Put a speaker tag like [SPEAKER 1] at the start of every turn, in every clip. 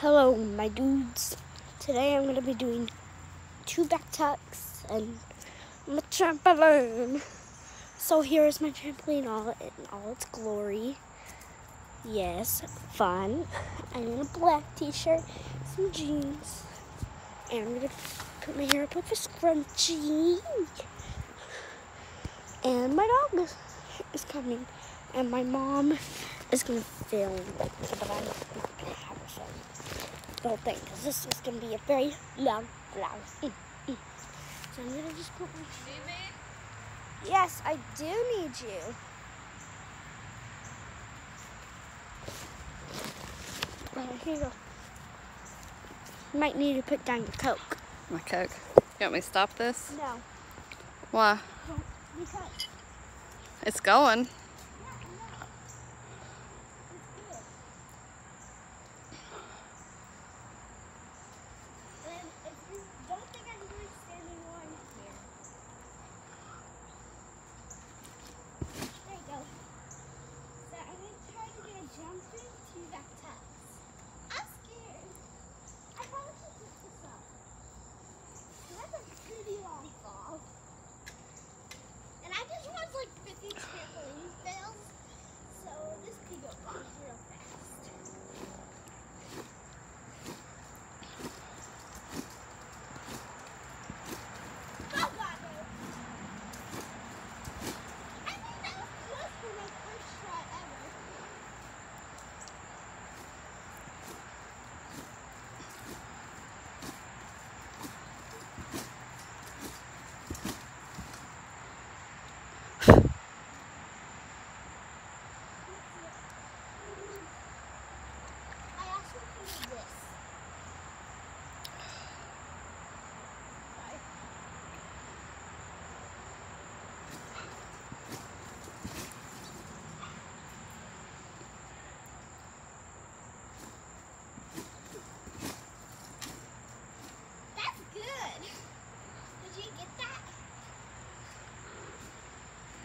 [SPEAKER 1] Hello, my dudes. Today I'm going to be doing two back tucks and my trampoline. So here is my trampoline all in all its glory. Yes, fun. I'm in a black t-shirt, some jeans, and I'm going to put my hair up with a scrunchie. And my dog is coming, and my mom is going to film, whole thing because this is going to be a very long vlog. Mm, mm. So I'm going to just put my... Yes, I do need you. Right, here you go. You might need to put down your Coke.
[SPEAKER 2] My Coke. You want me to stop this?
[SPEAKER 1] No.
[SPEAKER 2] Why?
[SPEAKER 1] Because...
[SPEAKER 2] It's going.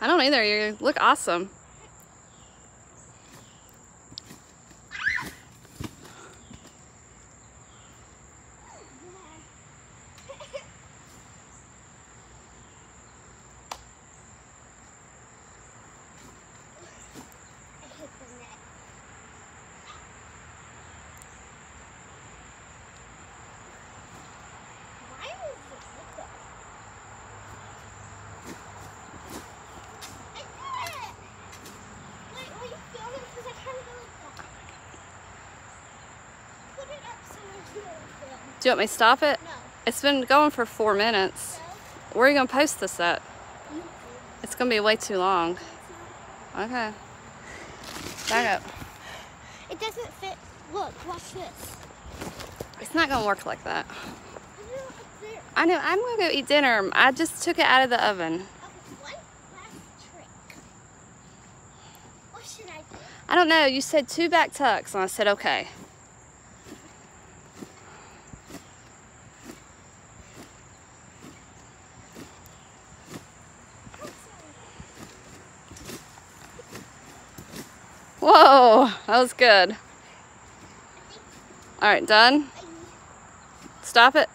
[SPEAKER 2] I don't either. You look awesome. Do you want me to stop it?
[SPEAKER 1] No.
[SPEAKER 2] It's been going for four minutes. Where are you going to post this at? It's going to be way too long. Okay. Back up.
[SPEAKER 1] It doesn't fit. Look, watch this.
[SPEAKER 2] It's not going to work like that. I know. I'm going to go eat dinner. I just took it out of the oven. What should I do? I don't know. You said two back tucks, and I said okay. Whoa, that was good. All right, done? Stop it.